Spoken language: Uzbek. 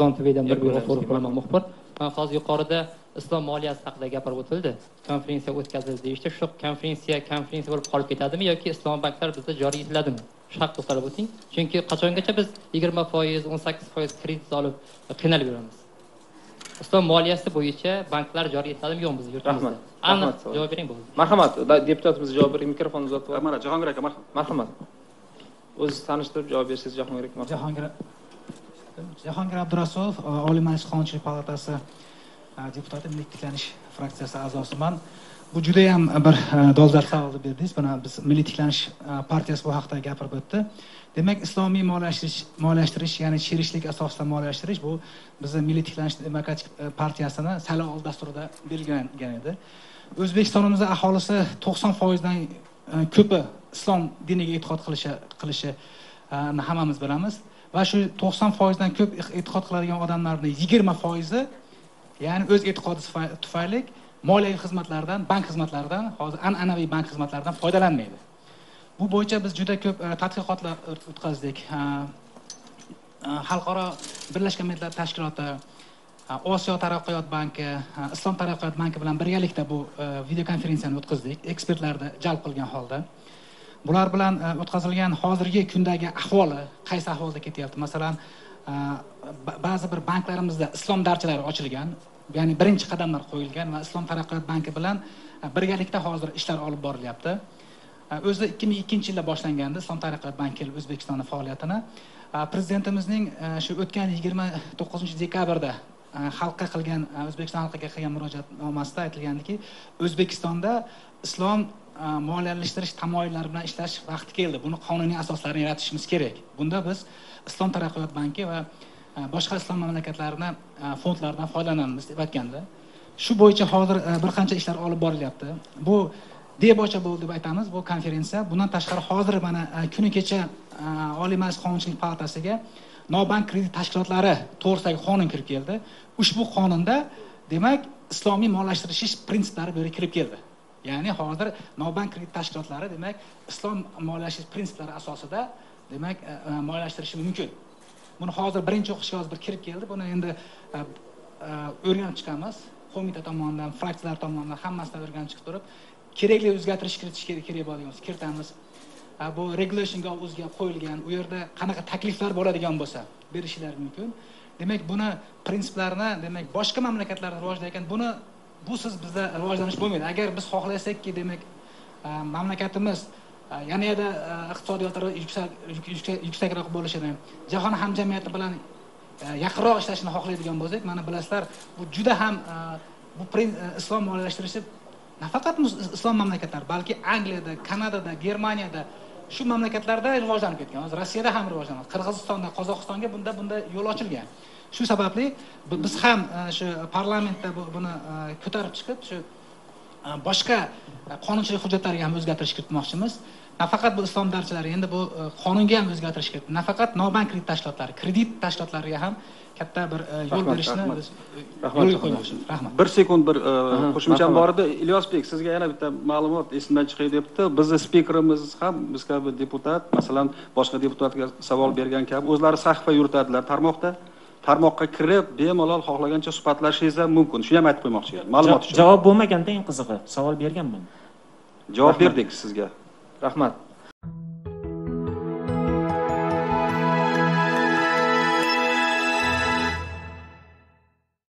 qozon tvdan bir g'ofurov bo'laman muxbir hozir yuqorida islom moliyasi haqida gapirib o'tildi. Konferensiya o'tkazildi deyishdi. Shu konferensiya konferensiya bo'lib qolib ketadimi yoki islom banklar bizda joriy etiladimi? Shu haqida to'xtalib o'ting. Chunki qachongacha biz yigirma foiz o'n sakkiz foiz kredit olib qiynalib yuramiz? Islom moliyasi bo'yicha banklar joriy etiladimi yo'qmi bizni yurtimizda? Rahmat. aniq javob bering bo'ldi marhamat. Deputatimiz javob bering mikrofonni uzatib mana jahongir aka marhamat. Marhamat. O'zingiz tanishtirib javob bersangiz jahongir aka marhamat. Jahongir jahongir abdurasulov e, oliy majlis qonunchilik palatasi e, deputati milliy tiklanish fraksiyasi a'zosiman bu judayam bir e, dolzarb savolni berdingiz. Mana biz milliy tiklanish partiyasi bu haqida gapirib o'tdi. Demak islomiy moliyalashtirish moliyalashtirish ya'ni sherikchilik asosida moliyalashtirish bu bizni milliy tiklanish demokratik partiyasini saylov dasturida belgilangan edi. O'zbekistonimizda aholisi to'qson foizdan ko'pi islom diniga e'tiqod qilishi qilishi Э, hammamiz bilamiz. Va shu to'qson foizdan ko'p e'tiqod qiladigan odamlarni yigirma foizi ya'ni o'z e'tiqodi tufayli moliyaviy xizmatlardan bank xizmatlaridan hozir an'anaviy bank xizmatlaridan foydalanmaydi. Bu bo'yicha biz juda ko'p e, tadqiqotlar o'tkazdik. E, e, Xalqaro birlashgan millatlar tashkiloti osiyo taraqqiyot banki islom taraqqiyot banki bilan birgalikda bu videokonferensiyani o'tkazdik. Ekspertlarni jalb qilgan holda. Bular bilan e, o'tkazilgan hozirgi kundagi ahvoli qaysi ahvolda ketyapti? Masalan e, ba'zi bir banklarimizda islom darchalari ochilgan ya'ni birinchi qadamlar qo'yilgan va islom taraqqiyot banki bilan e, birgalikda hozir ishlar olib borilyapti. O'zi ikki ming ikkinchi yilda boshlangandi islom taraqqiyot banki o'zbekistonda faoliyatini prezidentimizning shu o'tgan yigirma to'qqizinchi dekabrda xalqqa qilgan o'zbekiston xalqiga qilgan murojaatnomasida aytilgandiki o'zbekistonda islom E, moliyalashtirish tamoyillari bilan ishlash vaqti keldi. Buni qonuniy asoslarini yaratishimiz kerak. Bunda biz islom taraqqiyot banki va e, boshqa islom mamlakatlarini e, fondlaridan foydalanamiz deb aytganda shu bo'yicha hozir bir qancha ishlar olib borilyapti. Bu debocha bo'ldi deb aytamiz. Bu konferensiya. Bundan tashqari hozir mana kuni kecha oliy majlis qonunchilik palatasiga nobank kredit tashkilotlari to'g'risidagi qonun kirib keldi. Ushbu qonunda demak islomiy moliyalashtirish prinsiplari bu yerga kirib keldi. Ya'ni hozir nobank kredit tashkilotlari demak islom moliyalashtirish prinsiplari asosida demak e, e, moliyalashtirishi mumkin. Buni hozir birinchi o'qishga hozir bir kirib keldi. Buni endi e, o'rganib chiqamiz. Qo'mita tomonidan fraksiyalar tomonidan hammasidan o'rganib chiqib turib kerakli o'zgartirish kiritish kerak bo'ladigan bo'lsa kiritamiz. Bu regulationga o'ziga qo'yilgan u yerda qanaqa takliflar bo'ladigan bo'lsa berishinglar mumkin. Demak buni prinsiplarini demak boshqa mamlakatlarda rivojlangan buni busiz bizda rivojlanish bo'lmaydi. Agar biz xohlasakki demak e, mamlakatimiz e, yanada e, iqtisodiyoti yuksakroq bo'lishini jahon hamjamiyati bilan yaqinroq ishlashni xohlaydigan bo'lsak mana bilasizlar bu juda ham bu islom moliyalashtirishi nafaqat islom mamlakatlari balki angliyada kanadada germaniyada shu mamlakatlarda rivojlanib ketgan hozir rossiyada ham rivojlanadi qirg'izistonda qozog'istonga bunda bunda yo'l ochilgan. Shu sababli biz ham e, shu parlamentda buni e, ko'tarib chiqib shu boshqa e, qonunchilik hujjatlariga ham o'zgartirish kiritmoqchimiz. Nafaqat bu islom darchalari endi bu e, qonunga ham o'zgartirish kirit nafaqat nobank kredit tashkilotlari kredit tashkilotlariga ham katta bir e, yo'l berishni rahmat. biz e, yo'lga qo'ymoqchimiz. Rahmat. Bir sekund bir e, qo'shimcham bor edi ilyosbek sizga yana bitta ma'lumot esimdan chiqay debdi. Bizni spikerimiz ham biz kabi deputat masalan boshqa deputatga savol bergan kabi o'zlari sahifa yuritadilar tarmoqda tarmoqqa kirib bemalol xohlagancha suhbatlashishingiz ham mumkin. Shuni ham aytib qo'ymoqchi edim. Ma'lumot uchun javob bo'lmaganda eng qizig'i savol berganman javob berdik sizga. Rahmat